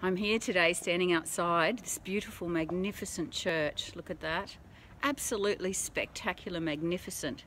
I'm here today standing outside this beautiful, magnificent church. Look at that. Absolutely spectacular, magnificent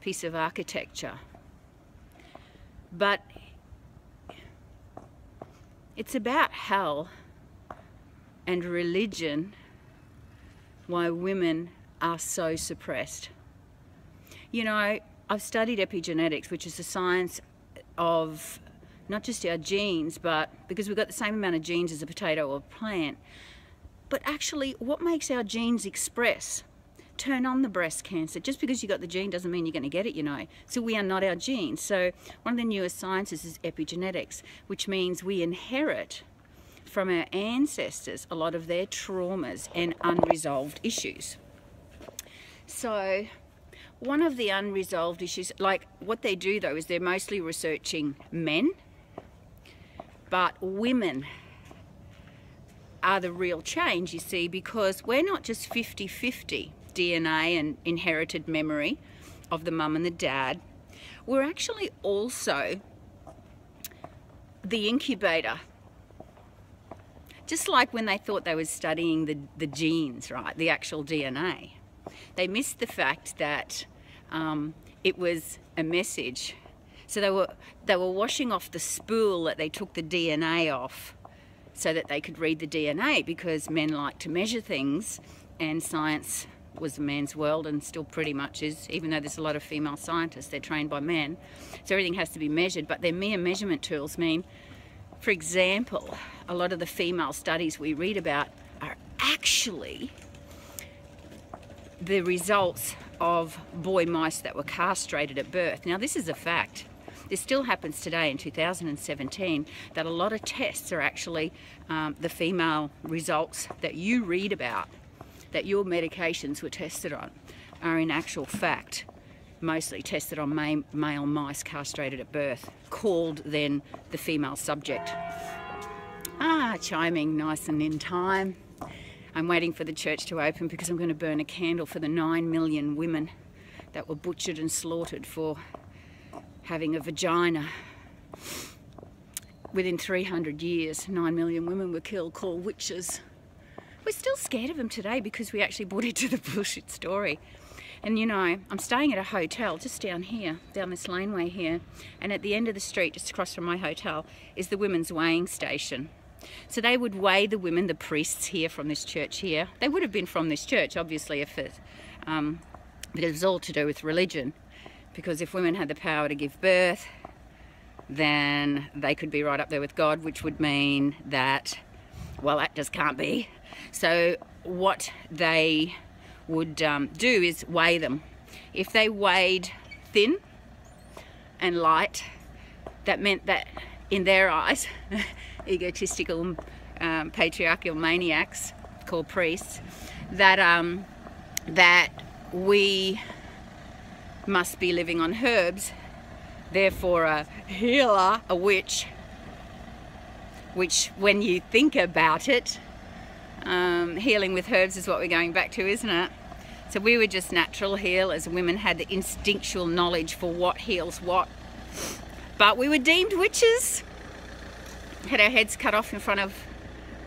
piece of architecture. But it's about hell and religion why women are so suppressed. You know, I've studied epigenetics, which is the science of not just our genes, but because we've got the same amount of genes as a potato or a plant, but actually what makes our genes express turn on the breast cancer. Just because you've got the gene doesn't mean you're going to get it, you know. So we are not our genes. So one of the newest sciences is epigenetics, which means we inherit from our ancestors a lot of their traumas and unresolved issues. So one of the unresolved issues, like what they do though, is they're mostly researching men but women are the real change, you see, because we're not just 50 50 DNA and inherited memory of the mum and the dad, we're actually also the incubator. Just like when they thought they were studying the, the genes, right, the actual DNA, they missed the fact that um, it was a message so they were, they were washing off the spool that they took the DNA off so that they could read the DNA because men like to measure things and science was a man's world and still pretty much is, even though there's a lot of female scientists, they're trained by men. So everything has to be measured, but their mere measurement tools mean, for example, a lot of the female studies we read about are actually the results of boy mice that were castrated at birth. Now, this is a fact. This still happens today in 2017 that a lot of tests are actually um, the female results that you read about, that your medications were tested on, are in actual fact mostly tested on male mice castrated at birth, called then the female subject. Ah, chiming nice and in time. I'm waiting for the church to open because I'm going to burn a candle for the nine million women that were butchered and slaughtered for having a vagina. Within 300 years, 9 million women were killed, called witches. We're still scared of them today because we actually bought into the bullshit story. And you know, I'm staying at a hotel just down here, down this laneway here, and at the end of the street, just across from my hotel, is the women's weighing station. So they would weigh the women, the priests here from this church here. They would have been from this church, obviously, if it, um, it was all to do with religion because if women had the power to give birth, then they could be right up there with God, which would mean that, well, that just can't be. So, what they would um, do is weigh them. If they weighed thin and light, that meant that in their eyes, egotistical, um, patriarchal maniacs called priests, that um, that we must be living on herbs, therefore a healer, a witch, which when you think about it, um, healing with herbs is what we're going back to, isn't it? So we were just natural healers. Women had the instinctual knowledge for what heals what. But we were deemed witches. Had our heads cut off in front of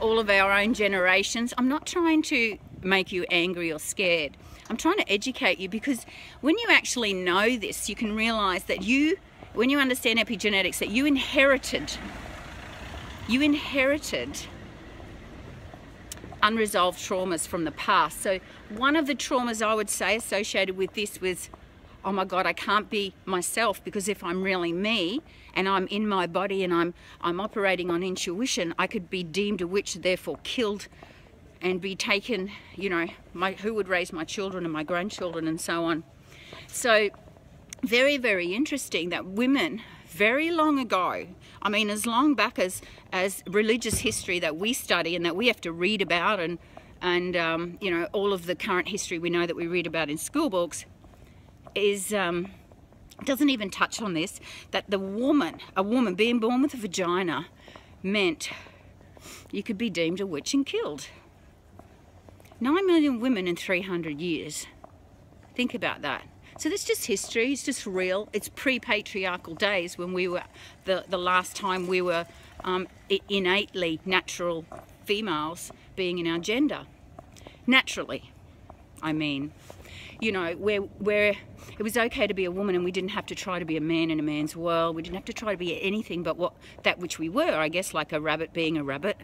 all of our own generations. I'm not trying to make you angry or scared. I'm trying to educate you because when you actually know this, you can realize that you, when you understand epigenetics, that you inherited, you inherited unresolved traumas from the past. So one of the traumas I would say associated with this was, oh my God, I can't be myself because if I'm really me and I'm in my body and I'm, I'm operating on intuition, I could be deemed a witch, therefore killed and be taken, you know, my, who would raise my children and my grandchildren and so on. So very, very interesting that women very long ago, I mean as long back as, as religious history that we study and that we have to read about and, and um, you know, all of the current history we know that we read about in school books is, um, doesn't even touch on this, that the woman, a woman being born with a vagina meant you could be deemed a witch and killed. 9 million women in 300 years. Think about that. So that's just history, it's just real. It's pre-patriarchal days when we were, the, the last time we were um, innately natural females being in our gender. Naturally, I mean. You know, where, where it was okay to be a woman and we didn't have to try to be a man in a man's world. We didn't have to try to be anything but what that which we were, I guess, like a rabbit being a rabbit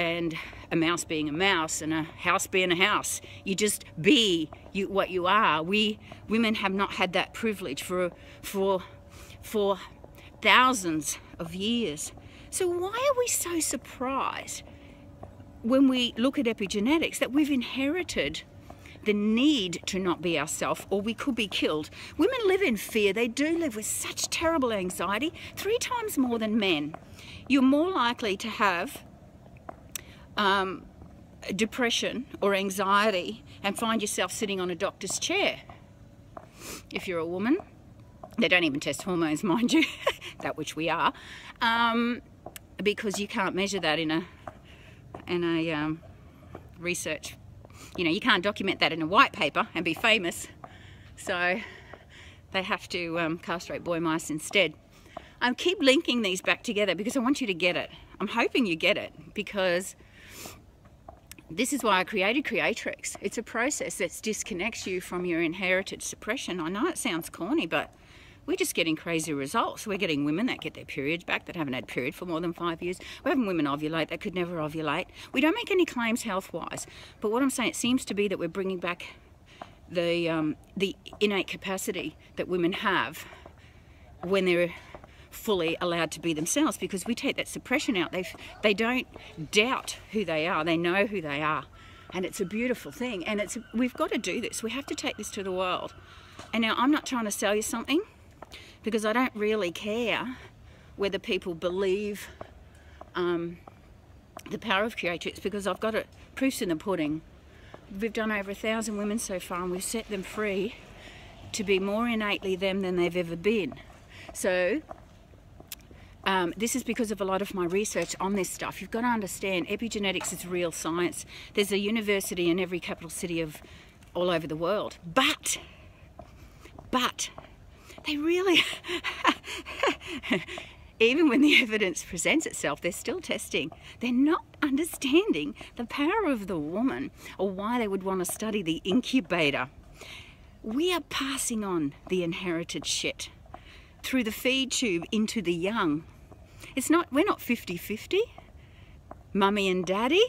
and a mouse being a mouse and a house being a house. You just be you, what you are. We women have not had that privilege for for for thousands of years. So why are we so surprised when we look at epigenetics that we've inherited the need to not be ourselves or we could be killed. Women live in fear. They do live with such terrible anxiety, three times more than men. You're more likely to have um, depression or anxiety and find yourself sitting on a doctor's chair. If you're a woman, they don't even test hormones, mind you, that which we are, um, because you can't measure that in a in a um, research you know, you can't document that in a white paper and be famous. So they have to um, castrate boy mice instead. I keep linking these back together because I want you to get it. I'm hoping you get it because this is why I created Creatrix. It's a process that disconnects you from your inherited suppression. I know it sounds corny, but we're just getting crazy results. We're getting women that get their periods back that haven't had period for more than five years. We're having women ovulate that could never ovulate. We don't make any claims health-wise, but what I'm saying, it seems to be that we're bringing back the um, the innate capacity that women have when they're fully allowed to be themselves because we take that suppression out. They they don't doubt who they are. They know who they are, and it's a beautiful thing. And it's we've got to do this. We have to take this to the world. And now I'm not trying to sell you something because I don't really care whether people believe um, the power of creatrix because I've got it proofs in the pudding. We've done over a thousand women so far and we've set them free to be more innately them than they've ever been. So um, this is because of a lot of my research on this stuff. You've got to understand epigenetics is real science. There's a university in every capital city of all over the world. But, but they really, even when the evidence presents itself, they're still testing. They're not understanding the power of the woman or why they would want to study the incubator. We are passing on the inherited shit through the feed tube into the young. It's not, we're not 50-50, mummy and daddy.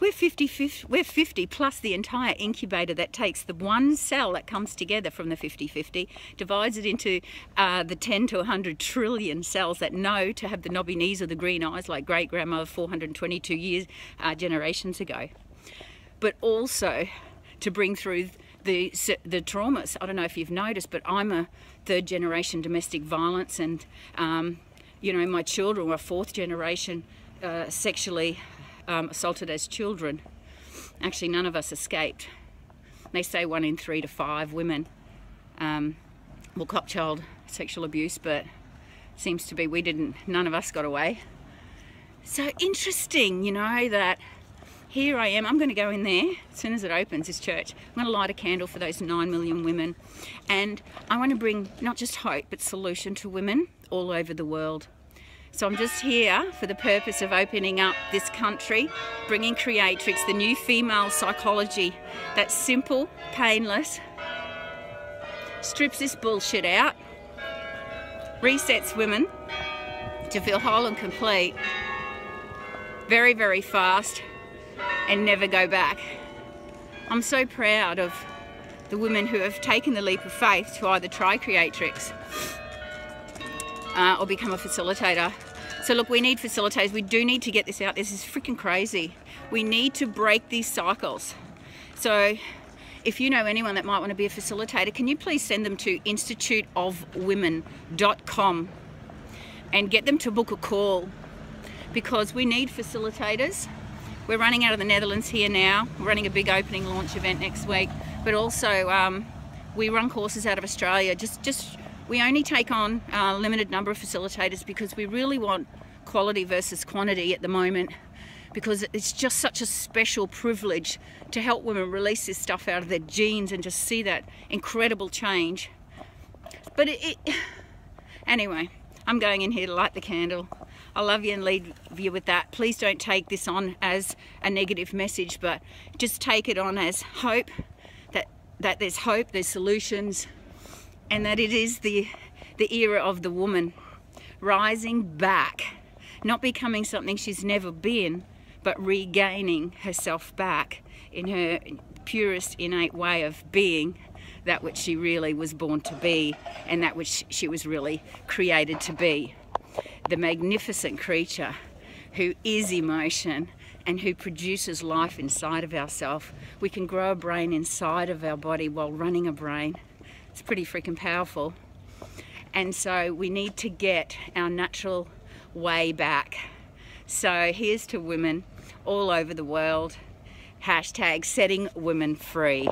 We're 50, 50, we're 50 plus the entire incubator that takes the one cell that comes together from the 50-50, divides it into uh, the 10 to 100 trillion cells that know to have the knobby knees or the green eyes like great-grandmother 422 years, uh, generations ago. But also to bring through the, the traumas. I don't know if you've noticed, but I'm a third generation domestic violence and, um, you know, my children were fourth generation uh, sexually um, assaulted as children. Actually, none of us escaped. They say one in three to five women um, will cop child sexual abuse, but seems to be we didn't, none of us got away. So interesting, you know, that here I am. I'm going to go in there as soon as it opens, this church. I'm going to light a candle for those 9 million women. And I want to bring not just hope, but solution to women all over the world. So I'm just here for the purpose of opening up this country, bringing Creatrix, the new female psychology that's simple, painless, strips this bullshit out, resets women to feel whole and complete very, very fast and never go back. I'm so proud of the women who have taken the leap of faith to either try Creatrix uh, or become a facilitator. So look, we need facilitators. We do need to get this out. This is freaking crazy. We need to break these cycles. So if you know anyone that might want to be a facilitator, can you please send them to instituteofwomen.com and get them to book a call because we need facilitators. We're running out of the Netherlands here now. We're running a big opening launch event next week, but also um, we run courses out of Australia. Just, just we only take on a limited number of facilitators because we really want quality versus quantity at the moment because it's just such a special privilege to help women release this stuff out of their genes and just see that incredible change. But it, it anyway, I'm going in here to light the candle. I love you and leave you with that. Please don't take this on as a negative message, but just take it on as hope that that there's hope, there's solutions, and that it is the the era of the woman rising back, not becoming something she's never been, but regaining herself back in her purest innate way of being that which she really was born to be and that which she was really created to be. The magnificent creature who is emotion and who produces life inside of ourselves. We can grow a brain inside of our body while running a brain. It's pretty freaking powerful. And so we need to get our natural way back. So here's to women all over the world. Hashtag setting women free.